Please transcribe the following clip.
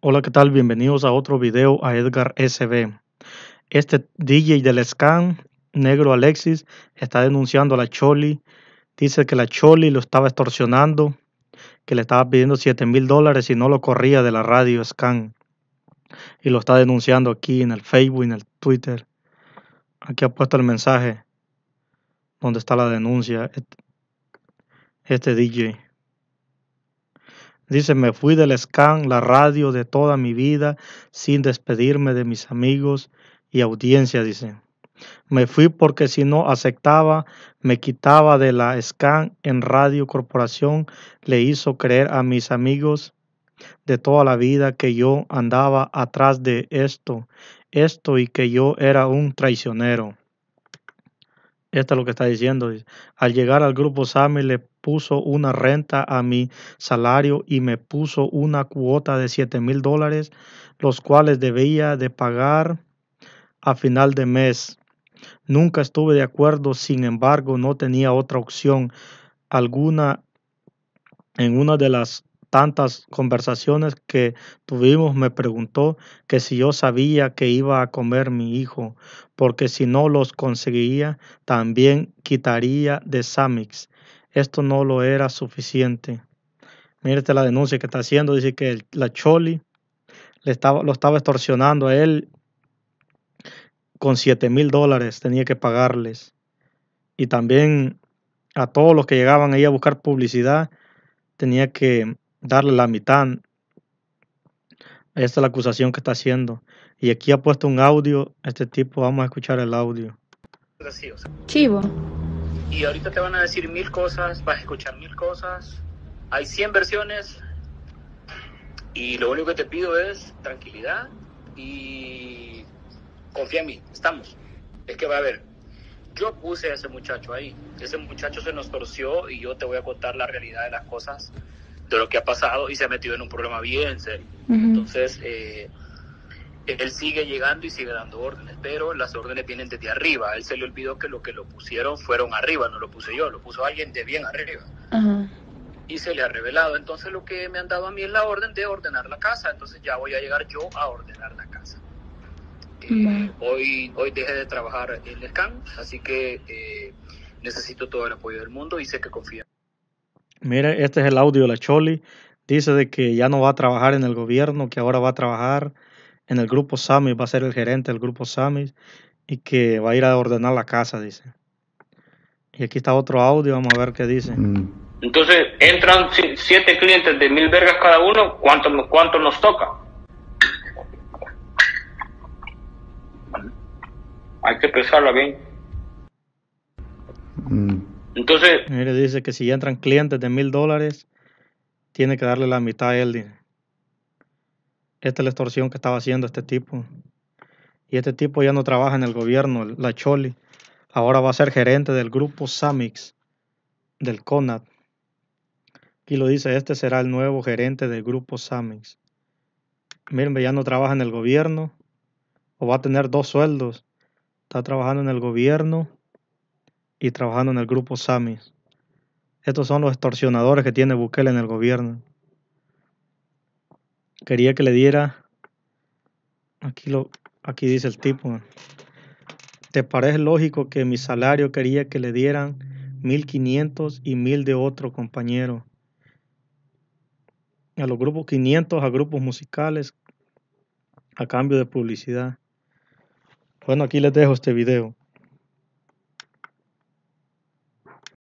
Hola, ¿qué tal? Bienvenidos a otro video a Edgar SB. Este DJ del Scan, Negro Alexis, está denunciando a la Choli. Dice que la Choli lo estaba extorsionando, que le estaba pidiendo 7 mil dólares y no lo corría de la radio Scan. Y lo está denunciando aquí en el Facebook en el Twitter. Aquí ha puesto el mensaje donde está la denuncia. Este DJ. Dice, me fui del scan, la radio de toda mi vida, sin despedirme de mis amigos y audiencia, dice. Me fui porque si no aceptaba, me quitaba de la scan en Radio Corporación, le hizo creer a mis amigos de toda la vida que yo andaba atrás de esto, esto y que yo era un traicionero. Esto es lo que está diciendo. Al llegar al grupo Sami le puso una renta a mi salario y me puso una cuota de 7 mil dólares, los cuales debía de pagar a final de mes. Nunca estuve de acuerdo, sin embargo, no tenía otra opción alguna en una de las tantas conversaciones que tuvimos, me preguntó que si yo sabía que iba a comer mi hijo, porque si no los conseguía, también quitaría de Samix. Esto no lo era suficiente. Mírate la denuncia que está haciendo, dice que la Choli le estaba, lo estaba extorsionando a él con 7 mil dólares, tenía que pagarles. Y también a todos los que llegaban ahí a buscar publicidad, tenía que darle la mitad. Esta es la acusación que está haciendo. Y aquí ha puesto un audio, este tipo, vamos a escuchar el audio. Chivo. Y ahorita te van a decir mil cosas, vas a escuchar mil cosas. Hay 100 versiones. Y lo único que te pido es tranquilidad y confía en mí. Estamos. Es que va a haber. Yo puse a ese muchacho ahí. Ese muchacho se nos torció y yo te voy a contar la realidad de las cosas de lo que ha pasado y se ha metido en un problema bien serio. Entonces, eh, él sigue llegando y sigue dando órdenes, pero las órdenes vienen desde arriba. él se le olvidó que lo que lo pusieron fueron arriba, no lo puse yo, lo puso alguien de bien arriba. Y se le ha revelado. Entonces, lo que me han dado a mí es la orden de ordenar la casa. Entonces, ya voy a llegar yo a ordenar la casa. Eh, hoy, hoy dejé de trabajar en el CAN, así que eh, necesito todo el apoyo del mundo y sé que confía. Mire, este es el audio de la Choli. Dice de que ya no va a trabajar en el gobierno, que ahora va a trabajar en el grupo SAMI, va a ser el gerente del grupo SAMI y que va a ir a ordenar la casa, dice. Y aquí está otro audio, vamos a ver qué dice. Mm. Entonces, entran siete clientes de mil vergas cada uno, ¿cuánto, cuánto nos toca? Hay que pensarlo bien. Entonces. Mire, dice que si entran clientes de mil dólares, tiene que darle la mitad a él. Esta es la extorsión que estaba haciendo este tipo. Y este tipo ya no trabaja en el gobierno, la Choli. Ahora va a ser gerente del grupo Samix, del CONAT. Aquí lo dice, este será el nuevo gerente del grupo Samix. Miren, ya no trabaja en el gobierno, o va a tener dos sueldos. Está trabajando en el gobierno y trabajando en el grupo SAMI. Estos son los extorsionadores que tiene Bukele en el gobierno. Quería que le diera, aquí, lo, aquí dice el tipo, ¿te parece lógico que mi salario quería que le dieran 1500 y 1000 de otro compañero? A los grupos 500, a grupos musicales, a cambio de publicidad. Bueno, aquí les dejo este video.